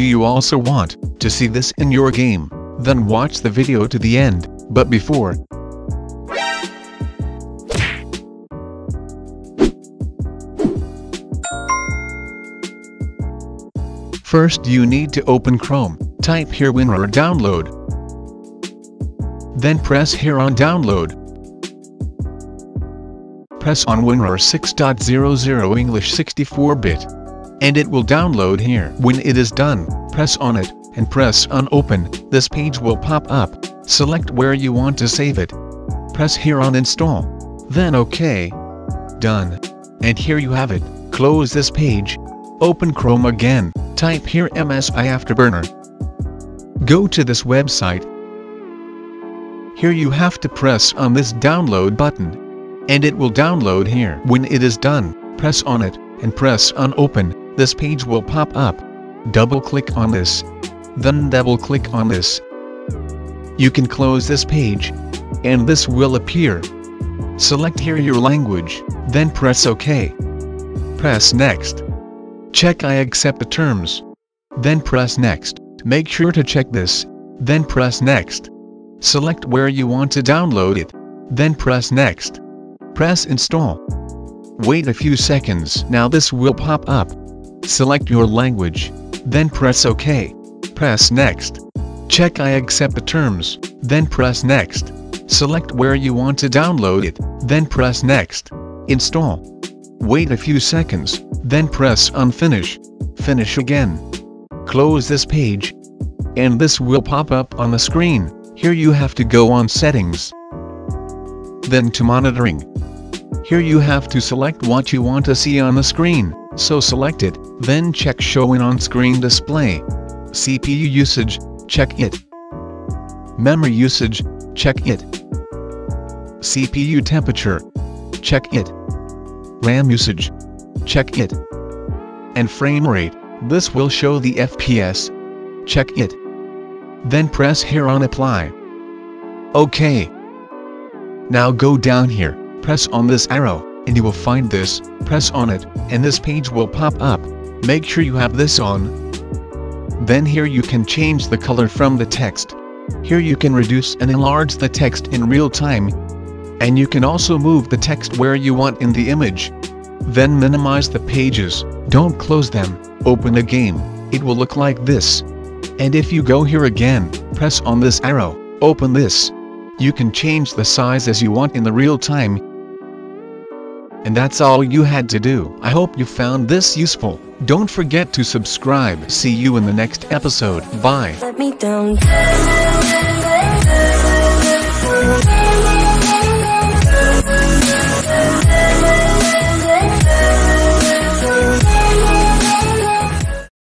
Do you also want to see this in your game? Then watch the video to the end, but before, First you need to open Chrome, type here WinRAR download. Then press here on download. Press on WinRAR 6.00 English 64-bit. And it will download here. When it is done, press on it, and press on open, this page will pop up. Select where you want to save it. Press here on install. Then OK. Done. And here you have it. Close this page. Open Chrome again, type here MSI Afterburner. Go to this website. Here you have to press on this download button. And it will download here. When it is done, press on it, and press on open, this page will pop up. Double click on this. Then double click on this. You can close this page. And this will appear. Select here your language, then press OK. Press Next. Check I accept the terms. Then press Next. Make sure to check this. Then press Next. Select where you want to download it. Then press Next. Press Install. Wait a few seconds. Now this will pop up. Select your language. Then press OK. Press Next. Check I accept the terms. Then press Next. Select where you want to download it. Then press Next. Install. Wait a few seconds, then press Unfinish. Finish again. Close this page. And this will pop up on the screen. Here you have to go on Settings. Then to Monitoring. Here you have to select what you want to see on the screen, so select it, then check Show in on-screen display. CPU usage, check it. Memory usage, check it. CPU temperature, check it. RAM usage. Check it. And frame rate, this will show the FPS. Check it. Then press here on apply. OK. Now go down here, press on this arrow, and you will find this, press on it, and this page will pop up. Make sure you have this on. Then here you can change the color from the text. Here you can reduce and enlarge the text in real time, and you can also move the text where you want in the image. Then minimize the pages, don't close them, open game, it will look like this. And if you go here again, press on this arrow, open this. You can change the size as you want in the real time. And that's all you had to do. I hope you found this useful. Don't forget to subscribe. See you in the next episode. Bye.